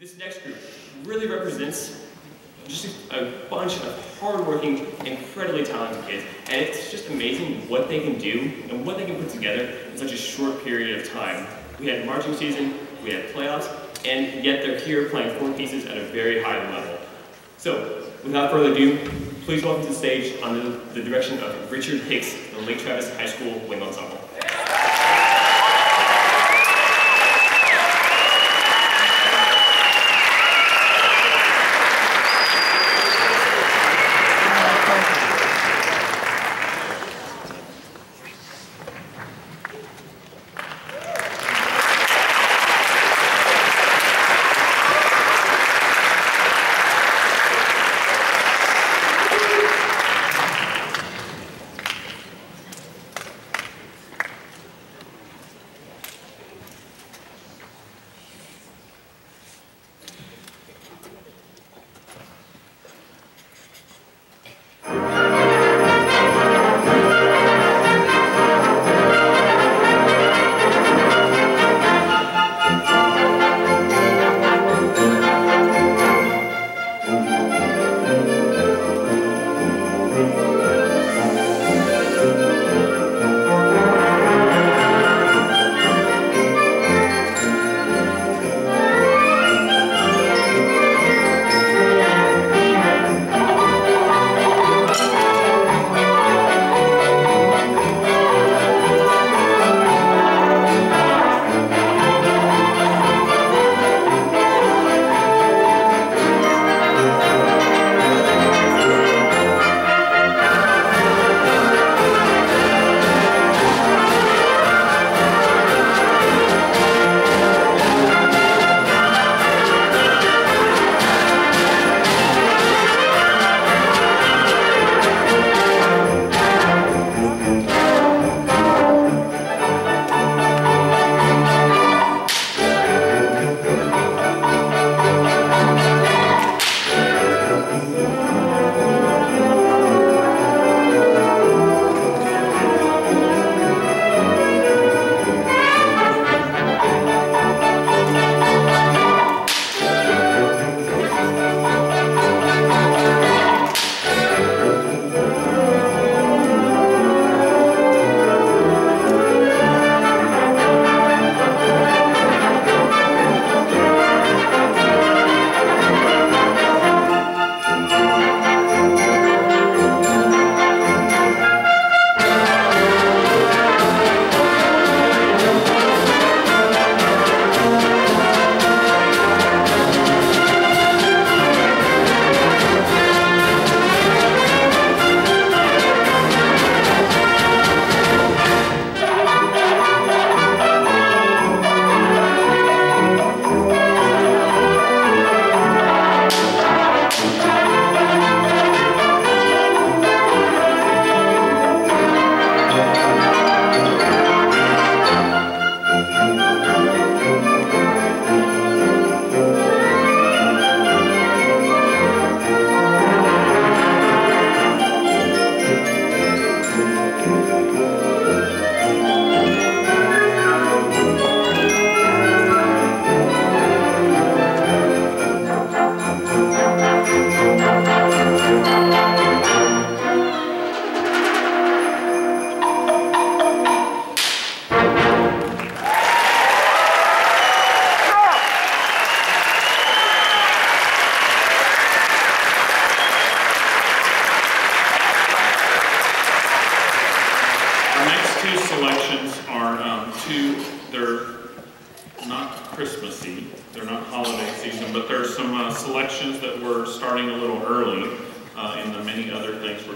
This next group really represents just a bunch of hardworking, incredibly talented kids, and it's just amazing what they can do and what they can put together in such a short period of time. We had marching season, we had playoffs, and yet they're here playing four pieces at a very high level. So, without further ado, please welcome to the stage under the direction of Richard Hicks, the Lake Travis High School Wind Ensemble.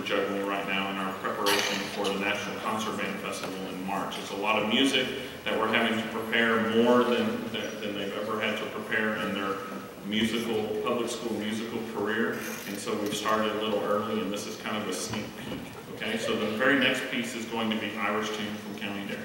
We're juggling right now in our preparation for the National Concert Band Festival in March. It's a lot of music that we're having to prepare more than, than they've ever had to prepare in their musical, public school musical career. And so we've started a little early, and this is kind of a sneak peek. Okay, so the very next piece is going to be Irish Tune from County Derry.